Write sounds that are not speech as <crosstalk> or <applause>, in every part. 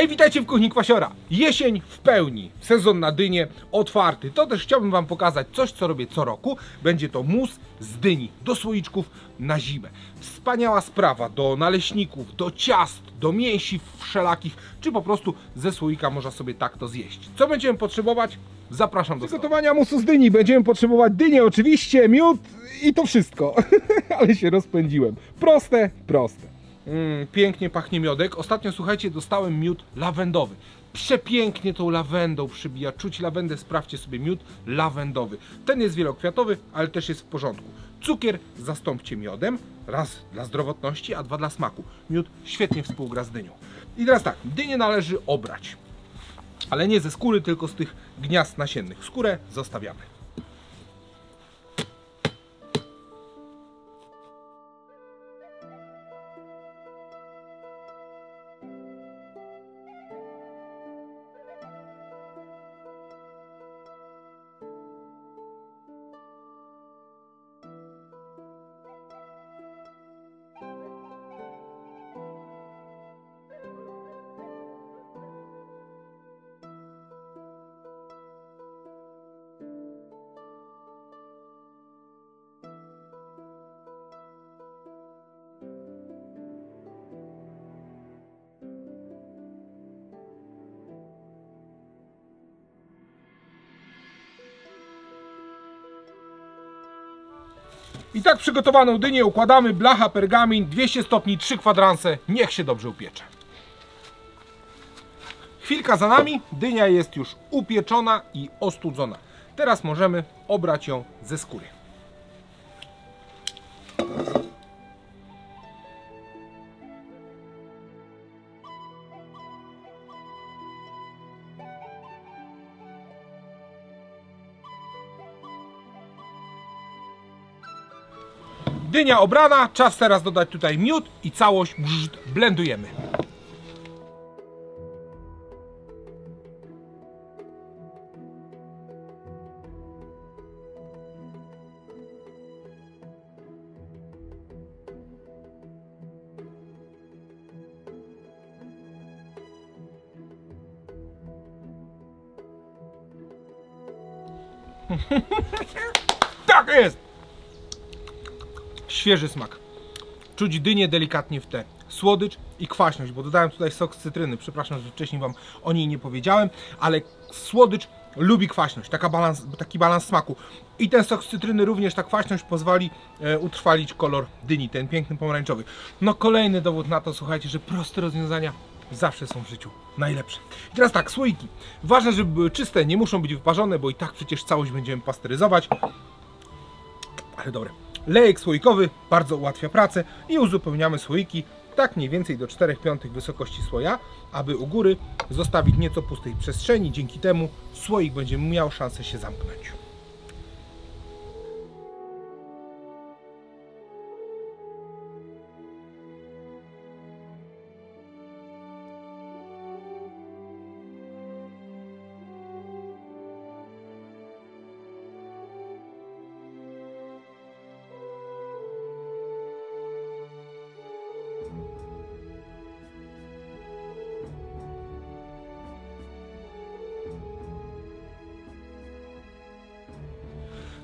Hej, witajcie w kuchni Kwasiora. Jesień w pełni, sezon na dynie otwarty. To też chciałbym Wam pokazać coś, co robię co roku. Będzie to mus z dyni do słoiczków na zimę. Wspaniała sprawa do naleśników, do ciast, do mięsi wszelakich, czy po prostu ze słoika można sobie tak to zjeść. Co będziemy potrzebować? Zapraszam do Przygotowania musu z dyni. Będziemy potrzebować dynię oczywiście, miód i to wszystko. <laughs> Ale się rozpędziłem. Proste, proste. Mm, pięknie pachnie miodek. Ostatnio, słuchajcie, dostałem miód lawendowy. Przepięknie tą lawendą przybija. Czuć lawendę, sprawdźcie sobie miód lawendowy. Ten jest wielokwiatowy, ale też jest w porządku. Cukier zastąpcie miodem. Raz dla zdrowotności, a dwa dla smaku. Miód świetnie współgra z dynią. I teraz tak, dynię należy obrać. Ale nie ze skóry, tylko z tych gniazd nasiennych. Skórę zostawiamy. I tak przygotowaną dynię układamy, blacha, pergamin, 200 stopni, 3 kwadranse, niech się dobrze upiecze. Chwilka za nami, dynia jest już upieczona i ostudzona. Teraz możemy obrać ją ze skóry. Dynia obrana, czas teraz dodać tutaj miód i całość blendujemy. <laughs> tak jest! Świeży smak. Czuć dynię delikatnie w te. Słodycz i kwaśność, bo dodałem tutaj sok z cytryny. Przepraszam, że wcześniej Wam o niej nie powiedziałem, ale słodycz lubi kwaśność, taka balans, taki balans smaku. I ten sok z cytryny również ta kwaśność pozwoli e, utrwalić kolor dyni, ten piękny pomarańczowy. No kolejny dowód na to, słuchajcie, że proste rozwiązania zawsze są w życiu najlepsze. I teraz tak, słoiki. Ważne, żeby były czyste, nie muszą być wyparzone, bo i tak przecież całość będziemy pasteryzować. Ale dobre. Lejek słoikowy bardzo ułatwia pracę i uzupełniamy słoiki tak mniej więcej do 4 piątych wysokości słoja, aby u góry zostawić nieco pustej przestrzeni. Dzięki temu słoik będzie miał szansę się zamknąć.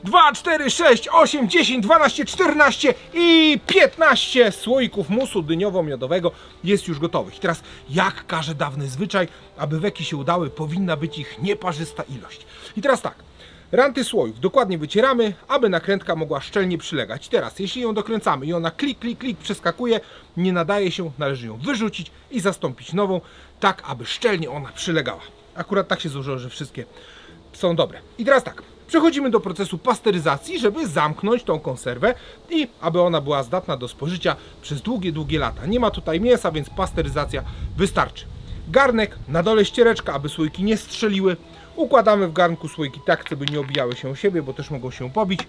Dwa, cztery, sześć, osiem, dziesięć, dwanaście, czternaście i 15 słoików musu dyniowo-miodowego jest już gotowych. I teraz, jak każe dawny zwyczaj, aby weki się udały, powinna być ich nieparzysta ilość. I teraz tak, ranty słojów dokładnie wycieramy, aby nakrętka mogła szczelnie przylegać. Teraz, jeśli ją dokręcamy i ona klik, klik, klik przeskakuje, nie nadaje się, należy ją wyrzucić i zastąpić nową, tak aby szczelnie ona przylegała. Akurat tak się złożyło, że wszystkie są dobre. I teraz tak, przechodzimy do procesu pasteryzacji, żeby zamknąć tą konserwę i aby ona była zdatna do spożycia przez długie, długie lata. Nie ma tutaj mięsa, więc pasteryzacja wystarczy. Garnek, na dole ściereczka, aby słoiki nie strzeliły. Układamy w garnku słoiki tak, żeby nie obijały się o siebie, bo też mogą się pobić.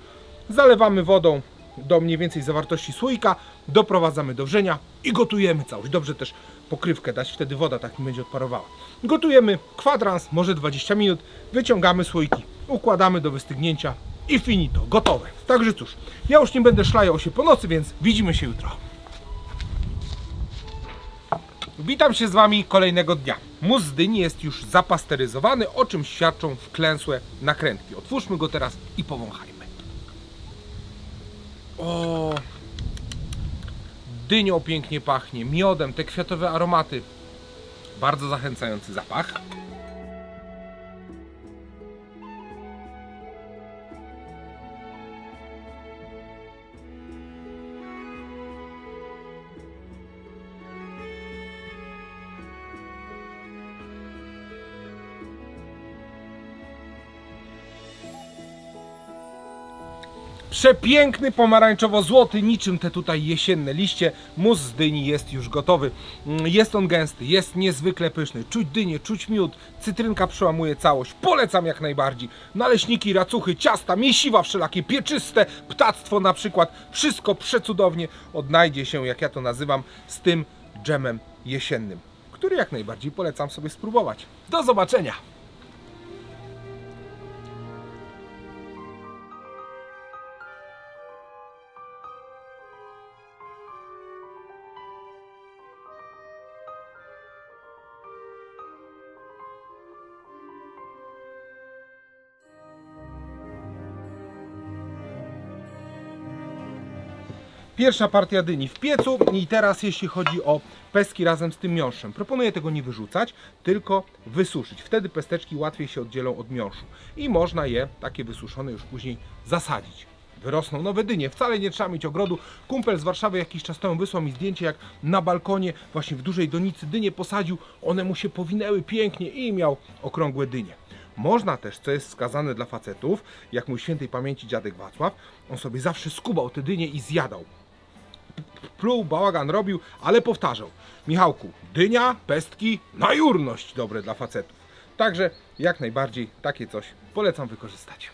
Zalewamy wodą do mniej więcej zawartości słoika, doprowadzamy do wrzenia i gotujemy całość. Dobrze też pokrywkę dać, wtedy woda tak nie będzie odparowała. Gotujemy kwadrans, może 20 minut, wyciągamy słoiki, układamy do wystygnięcia i finito, gotowe. Także cóż, ja już nie będę szlajał się po nocy, więc widzimy się jutro. Witam się z Wami kolejnego dnia. Mus z dyni jest już zapasteryzowany, o czym świadczą wklęsłe nakrętki. Otwórzmy go teraz i powąchajmy. O, dynią pięknie pachnie, miodem, te kwiatowe aromaty. Bardzo zachęcający zapach. Przepiękny pomarańczowo-złoty, niczym te tutaj jesienne liście. Mus z dyni jest już gotowy. Mm, Jest on gęsty, jest niezwykle pyszny. Czuć dynię, czuć miód, cytrynka przełamuje całość. Polecam jak najbardziej. Naleśniki, racuchy, ciasta, miesiwa wszelakie, pieczyste, ptactwo na przykład. Wszystko przecudownie odnajdzie się, jak ja to nazywam, z tym dżemem jesiennym, który jak najbardziej polecam sobie spróbować. Do zobaczenia! Pierwsza partia dyni w piecu i teraz jeśli chodzi o pestki razem z tym miąższem. Proponuję tego nie wyrzucać, tylko wysuszyć. Wtedy pesteczki łatwiej się oddzielą od miąższu i można je, takie wysuszone, już później zasadzić. Wyrosną nowe dynie, wcale nie trzeba mieć ogrodu. Kumpel z Warszawy jakiś czas temu wysłał mi zdjęcie, jak na balkonie właśnie w dużej donicy dynie posadził, one mu się powinęły pięknie i miał okrągłe dynie. Można też, co jest wskazane dla facetów, jak mój świętej pamięci dziadek Wacław, on sobie zawsze skubał te dynie i zjadał pluł, bałagan robił, ale powtarzał. Michałku, dynia, pestki, najurność dobre dla facetów. Także jak najbardziej takie coś polecam wykorzystać.